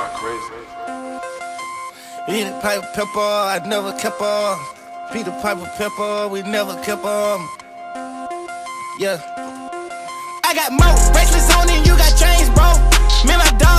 my crazy. Peter Piper Pepper, I never kept on. Peter Piper Pepper, we never kept on. Yeah. I got more bracelets on than you got chains, bro. Me and my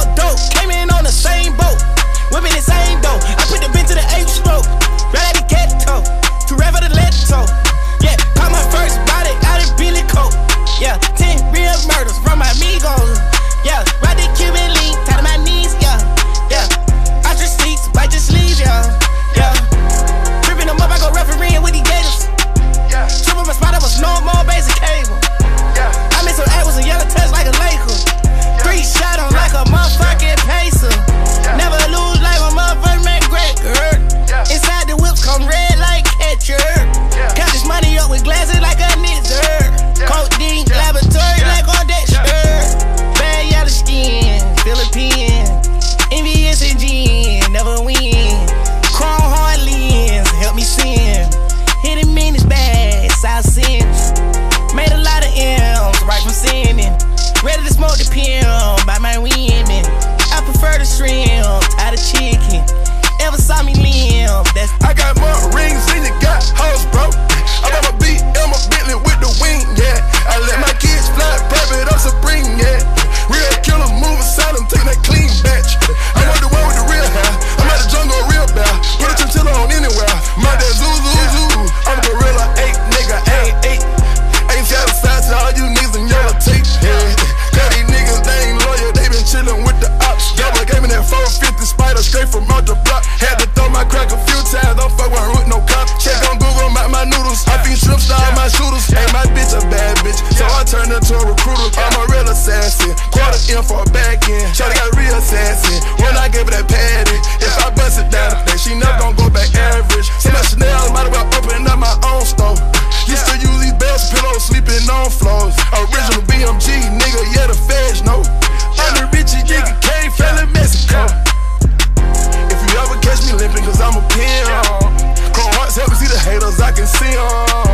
straight from out the block. Had to throw my crack a few times, don't fuck with root, no cop. Check on Google map my noodles. I think shrimp all my shooters. Ain't my bitch a bad bitch, so I turned into a recruiter. I'm a real assassin. Quarter in for a back end. Shawty got real assassin. Haters, I can see them.